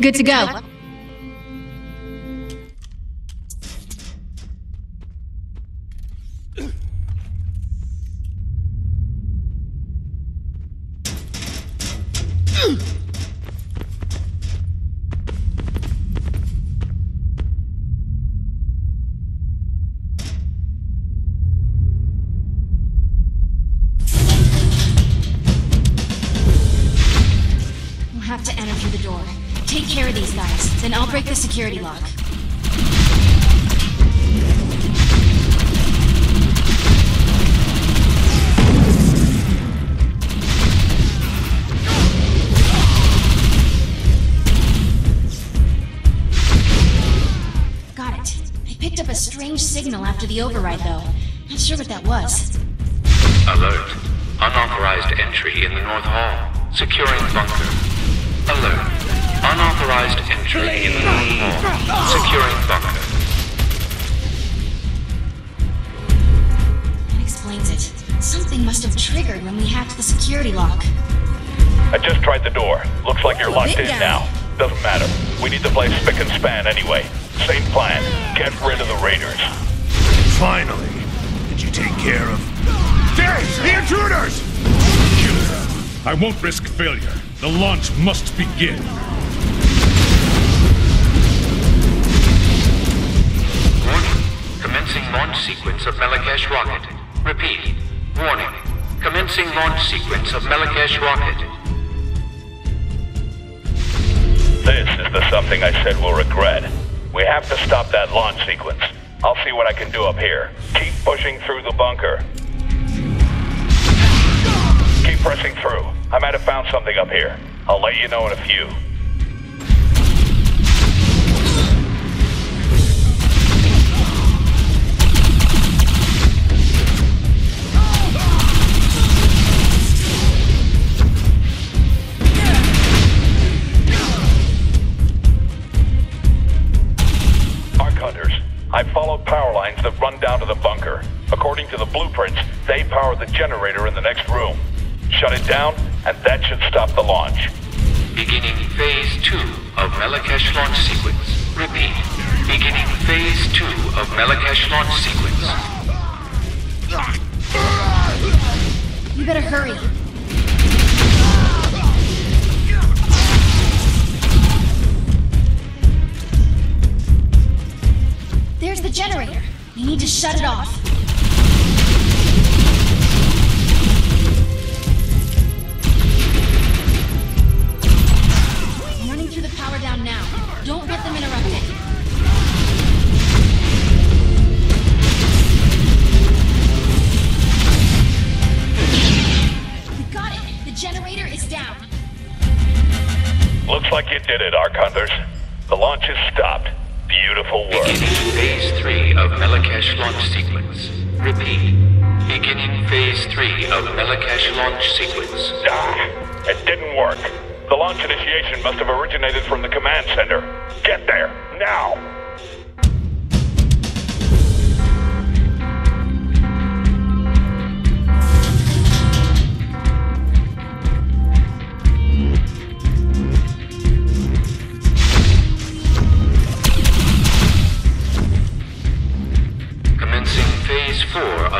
Good to go. We'll have to enter through the door. Take care of these guys, then I'll break the security lock. Got it. I picked up a strange signal after the override, though. Not sure what that was. Alert. Unauthorized entry in the North Hall. Securing bunker. Alert. Unauthorized entry in the North Hall. Securing bunker. That explains it. Something must have triggered when we hacked the security lock. I just tried the door. Looks like you're locked big in guy. now. Doesn't matter. We need the place spick and span anyway. Same plan. Get rid of the raiders. Finally. Did you take care of... There's the intruders! Kill them. I won't risk failure. The launch must begin. Commencing launch sequence of Melakesh rocket. Repeat. Warning. Commencing launch sequence of Melakesh rocket. This is the something I said we'll regret. We have to stop that launch sequence. I'll see what I can do up here. Keep pushing through the bunker. Keep pressing through. I might have found something up here. I'll let you know in a few. Generator in the next room. Shut it down, and that should stop the launch. Beginning phase two of Melakesh launch sequence. Repeat. Beginning phase two of Melakesh launch sequence. You better hurry. There's the generator. We need to shut it off. Looks like you did it, Ark Hunters. The launch is stopped. Beautiful work. Beginning phase three of Melakesh launch sequence. Repeat. Beginning phase three of Melakesh launch sequence. Ah, it didn't work. The launch initiation must have originated from the command center. Get there, now!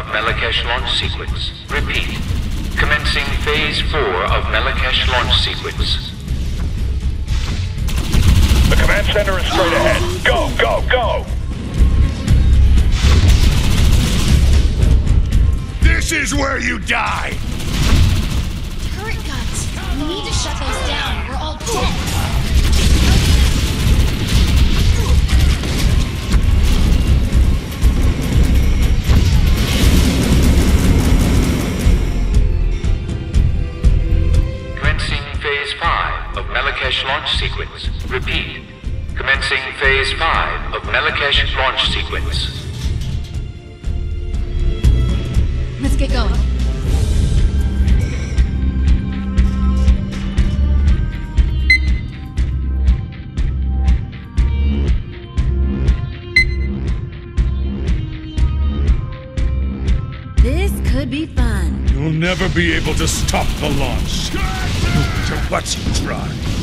Four Melakesh launch sequence. Repeat. Commencing phase four of Melakesh launch sequence. The command center is straight ahead. Go, go, go! This is where you die! Turret guns. We need to shut those down. We're all dead. Sequence. Repeat. Commencing phase five of Melakesh launch sequence. Let's get going. This could be fun. You'll never be able to stop the launch. No matter what you try.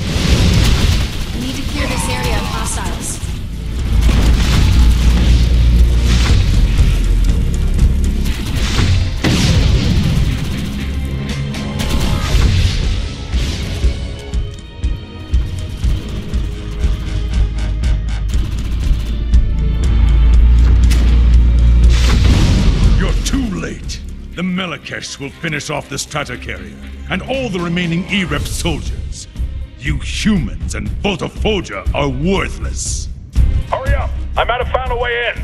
Need to clear this area of hostiles. You're too late. The Melakesh will finish off the Stratocarrier and all the remaining E-Rep soldiers. You humans and Photophobia are worthless. Hurry up! I might have found a way in.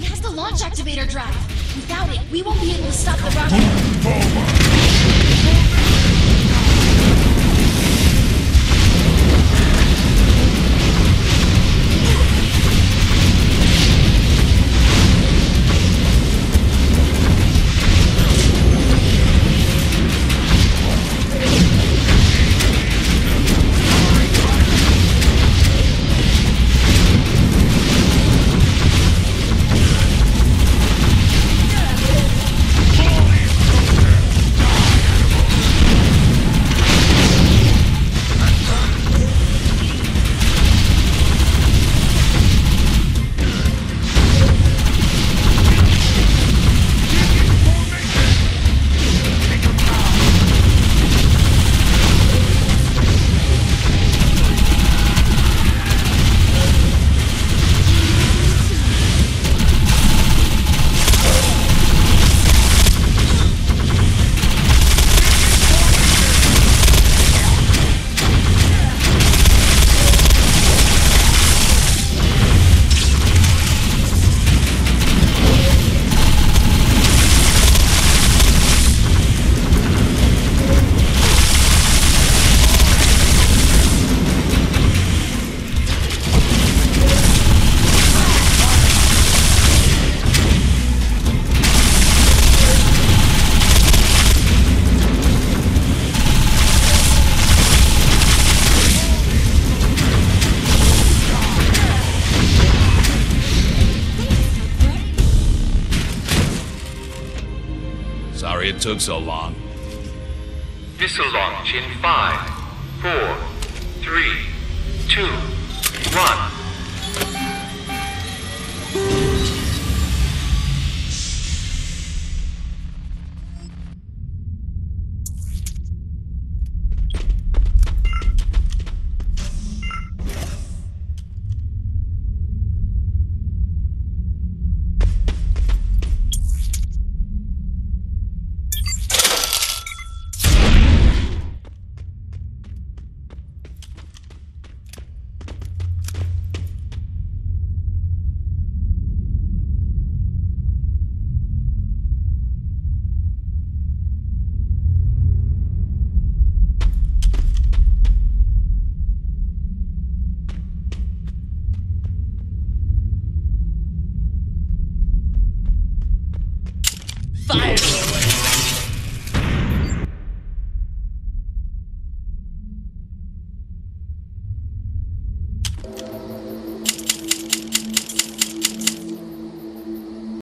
He has the launch activator drive. Without it, we won't be able to stop the rocket. Forward! It took so long. Missile launch in five, four, three, two, one. fire!